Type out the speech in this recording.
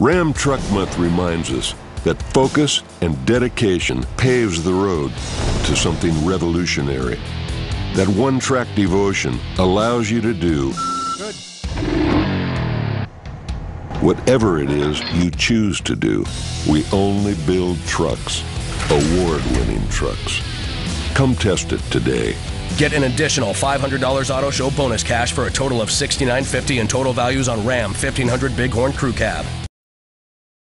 Ram Truck Month reminds us that focus and dedication paves the road to something revolutionary. That one track devotion allows you to do whatever it is you choose to do. We only build trucks, award winning trucks. Come test it today. Get an additional $500 auto show bonus cash for a total of $69.50 in total values on Ram 1500 Bighorn Crew Cab.